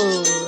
Oh.